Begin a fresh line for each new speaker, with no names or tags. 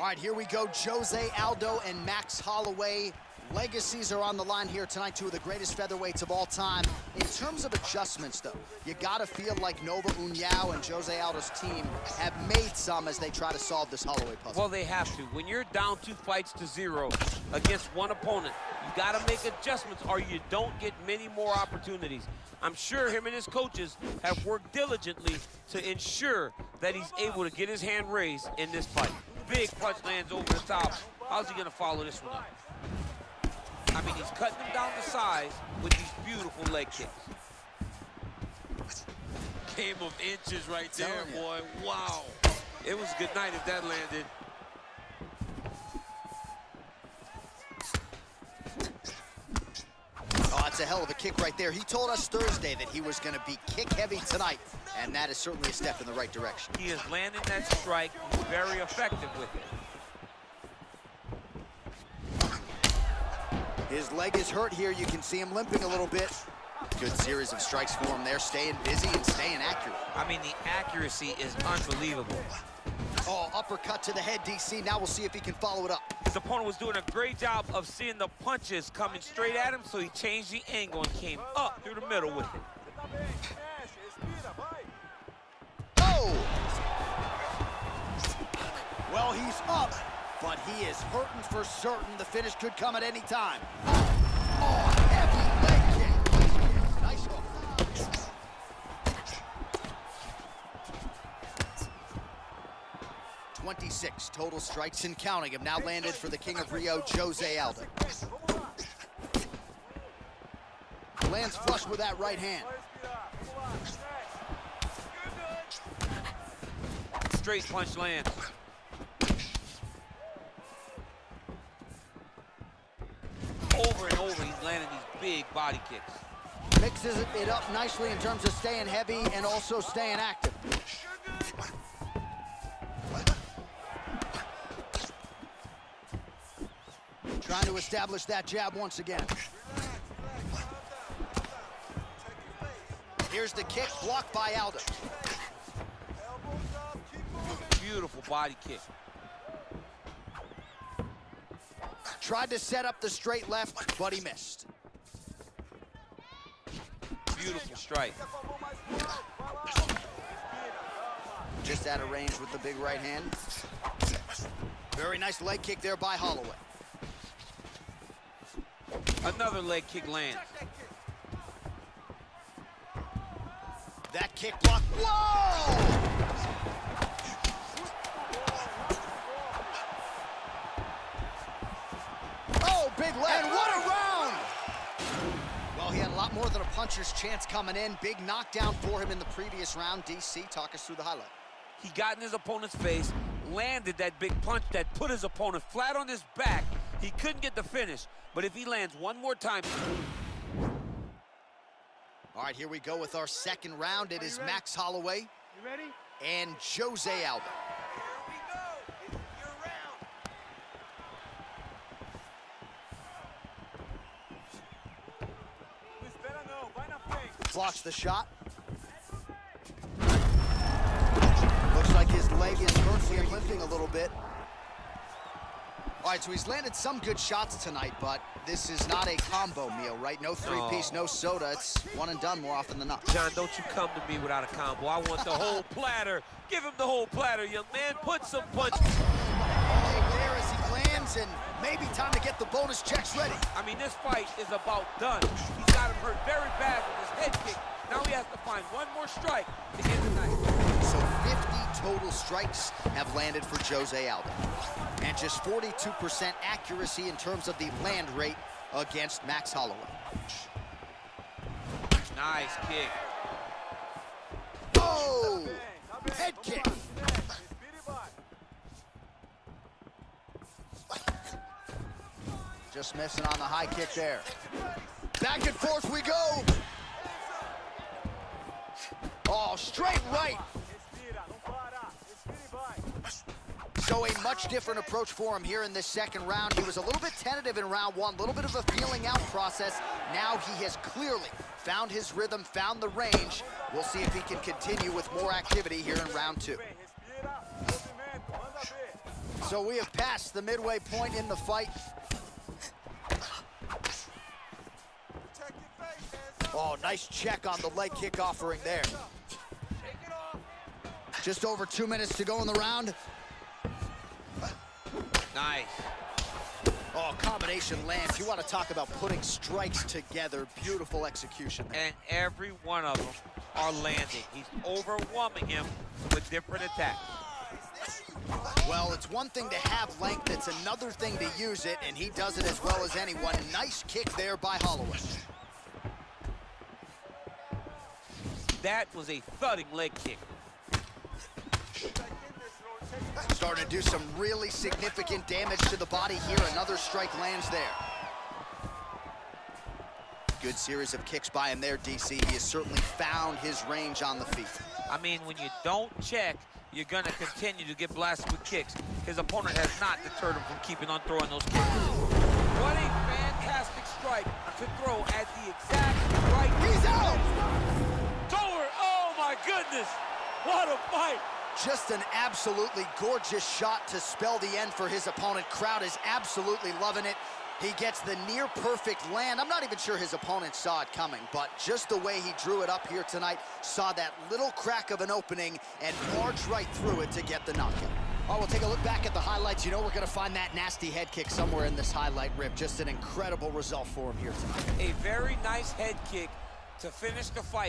All right, here we go. Jose Aldo and Max Holloway. Legacies are on the line here tonight, two of the greatest featherweights of all time. In terms of adjustments, though, you gotta feel like Nova União and Jose Aldo's team have made some as they try to solve this Holloway puzzle.
Well, they have to. When you're down two fights to zero against one opponent, you gotta make adjustments or you don't get many more opportunities. I'm sure him and his coaches have worked diligently to ensure that he's able to get his hand raised in this fight. Big punch lands over the top. How's he gonna follow this one up? I mean, he's cutting them down to size with these beautiful leg kicks. Game of inches right there, boy. Wow. It was a good night if that landed.
That's a hell of a kick right there. He told us Thursday that he was going to be kick heavy tonight, and that is certainly a step in the right direction.
He is landing that strike. Very effective with it.
His leg is hurt here. You can see him limping a little bit. Good series of strikes for him there, staying busy and staying accurate.
I mean, the accuracy is unbelievable.
Oh, uppercut to the head, DC. Now we'll see if he can follow it up.
His opponent was doing a great job of seeing the punches coming straight at him, so he changed the angle and came up through the middle with it.
Oh! Well, he's up, but he is hurting for certain. The finish could come at any time. 26 total strikes and counting have now landed for the King of Rio, Jose Aldo. Lands flush with that right hand.
Straight punch lands. Over and over, he's landing these big body kicks.
Mixes it up nicely in terms of staying heavy and also staying active. Trying to establish that jab once again. Here's the kick, blocked by Aldo.
Beautiful body kick.
Tried to set up the straight left, but he missed.
Beautiful strike.
Just out of range with the big right hand. Very nice leg kick there by Holloway.
Another leg kick lands.
That kick block. Whoa! Oh, big leg. And what a round! Well, he had a lot more than a puncher's chance coming in. Big knockdown for him in the previous round. DC, talk us through the highlight.
He got in his opponent's face, landed that big punch that put his opponent flat on his back. He couldn't get the finish, but if he lands one more time...
All right, here we go with our second round. It is Max Holloway
You ready?
and Jose Aldo.
Não espera não, vai na frente.
Blocks the shot. Looks like his leg is hurting and lifting a little bit. All right, so he's landed some good shots tonight, but this is not a combo meal, right? No three-piece, no soda. It's one and done more often than not.
John, don't you come to me without a combo. I want the whole platter. Give him the whole platter, young man. Put some punch.
Oh, hey, there as he lands, and maybe time to get the bonus checks ready.
I mean, this fight is about done. He's got him hurt very bad with his head kick. Now he has to find one more strike to end the night.
So 50 total strikes have landed for Jose Aldo. And just 42% accuracy in terms of the land rate against Max Holloway.
Nice kick.
Oh! Head kick. Just missing on the high kick there. Back and forth we go. Oh, straight right. So a much different approach for him here in this second round. He was a little bit tentative in round one, a little bit of a feeling out process. Now he has clearly found his rhythm, found the range. We'll see if he can continue with more activity here in round two. So we have passed the midway point in the fight. Oh, nice check on the leg kick offering there. Just over two minutes to go in the round.
Nice.
Oh, combination lands. You want to talk about putting strikes together. Beautiful execution.
And every one of them are landing. He's overwhelming him with different attacks.
Well, it's one thing to have length, it's another thing to use it, and he does it as well as anyone. Nice kick there by Holloway.
That was a thudding leg kick.
Back in this rotation.
Starting to do some really significant damage to the body here. Another strike lands there. Good series of kicks by him there, DC. He has certainly found his range on the feet.
I mean, when you don't check, you're going to continue to get blasted with kicks. His opponent has not deterred him from keeping on throwing those kicks. What a fantastic strike to throw at the exact right
He's out!
Tower, oh my goodness! What a fight!
Just an absolutely gorgeous shot to spell the end for his opponent. Crowd is absolutely loving it. He gets the near perfect land. I'm not even sure his opponent saw it coming, but just the way he drew it up here tonight, saw that little crack of an opening and marched right through it to get the knockout. All right, we'll take a look back at the highlights. You know we're going to find that nasty head kick somewhere in this highlight rip. Just an incredible result for him here tonight.
A very nice head kick to finish the fight.